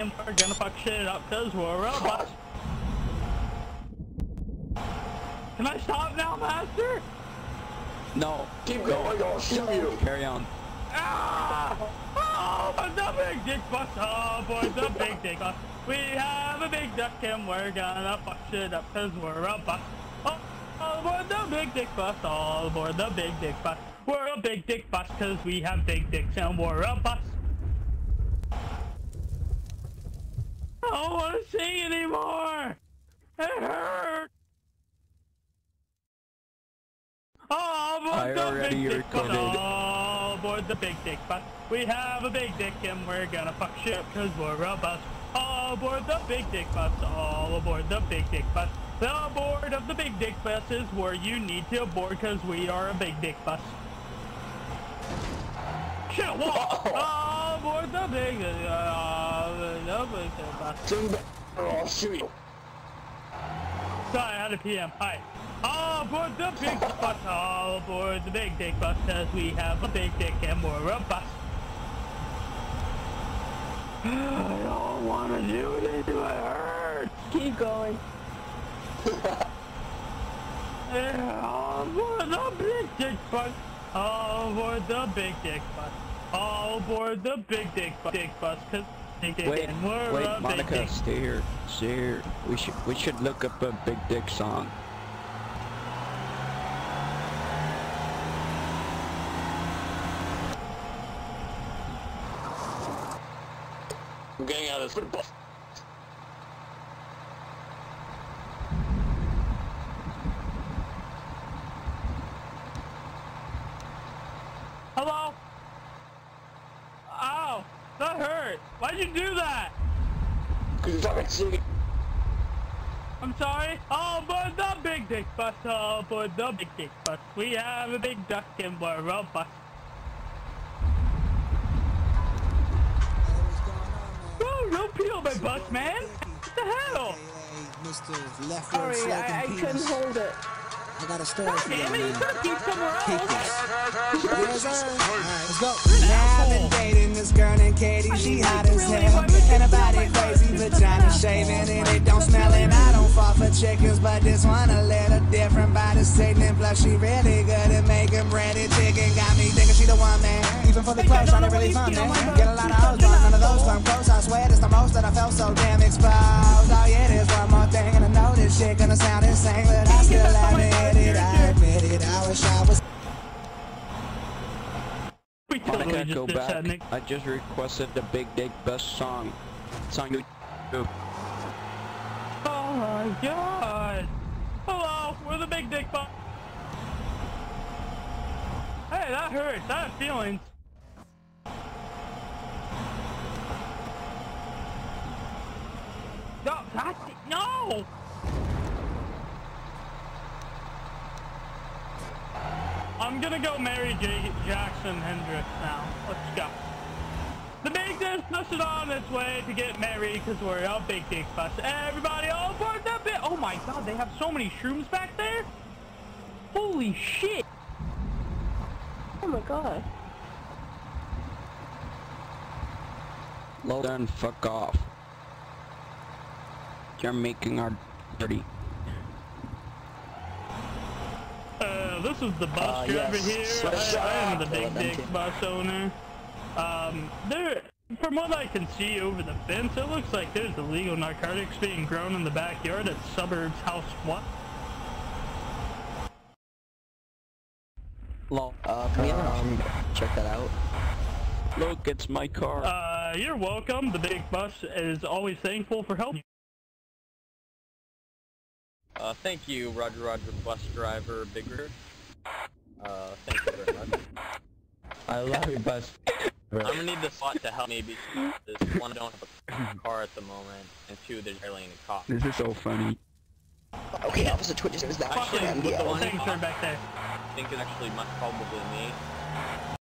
and we're gonna fuck shit up because we're robots. Can I stop now, Master? No. Keep going, I'll shoot you. Carry on. Ah! Oh, the big dick bus. Oh, boy, the big dick bus. We have a big duck and we're gonna fuck shit up because we're a bus. Oh, all aboard the big dick bus. All aboard the big dick bus. We're a big dick bus because we have big dicks and we're a bus. I don't want to sing anymore. It hurts. Oh, aboard I the big dick recorded. Oh, aboard the big dick bus. We have a big dick and we're gonna fuck shit because we're a bus. All aboard the big dick bus. All aboard the big dick bus. The board of the big dick bus is where you need to board because we are a big dick bus. Shit, what? All aboard the big, uh, the big dick bus. Turn back or I'll shoot you. Sorry, I had a PM. Hi. All aboard the big bus. All aboard the big dick bus because we have a big dick and we're a bus. I don't want to do it anymore. It hurts. Keep going. Yeah, all aboard the big dick bus. All aboard the big dick bus. All aboard the big dick bus. Dick bus because big dick Wait, and we're a wait, big Monica, dick. stay here. Stay here. We should we should look up a Big Dick song. I'm getting out of this bus. Hello? Ow, that hurt. Why'd you do that? Cause you're fucking shooting. I'm sorry. Oh, but the big dick bus. Oh, but the big dick bus. We have a big duck and we're a bus. Whoa, don't pee on my bus, man. What the hell? Left Sorry, I, I couldn't hold it. I got a story for you. Damn it, you man. could have somewhere Keep else. this. Yes, sir. Alright, let's go. This girl named Katie, she hot as hell. And her body crazy, vagina shaving, and it don't smell. And I don't fall for chickens, but this one a little different by the Satan. Plus, she really good at making breaded chicken. Got me thinking she the one, man. Even for the clothes, trying to really fun, man. Get a lot of hoes, but none of those come close. I swear this the most that I felt so damn exposed. Oh, yeah, there's one more thing, and I know this shit gonna sound insane, but Just go back. I just requested the Big Dick Best song. On YouTube. Oh my god. Hello, we're the big dick bus. Hey, that hurts. I have feelings. No, God, no! I'm gonna go marry J Jackson Hendricks now. Let's go. The big dick bus is on its way to get married because we're a big dick bus. Everybody all aboard that bit. Oh my god, they have so many shrooms back there. Holy shit. Oh my god. Low down, fuck off. You're making our dirty. This is the bus Uh, driver yes. here. So- I, I am the big dick bus owner. Um, there, from what I can see over the fence, it looks like there's illegal narcotics being grown in the backyard at Suburbs House What? Low. Uh, can we um, check that out? Look, it's my car. Uh, you're welcome. The big bus is always thankful for help. Uh, thank you, Roger Roger bus driver Bigger. Uh, thank you very much. I love you, bus. I'm gonna need the SWAT to help me because one, I don't have a car at the moment, and two, there's barely any cops. This is so funny. Okay, Officer Twitch is that Actually, for with the MDL? one- Thanks, turn back there. I think it's actually much probably me.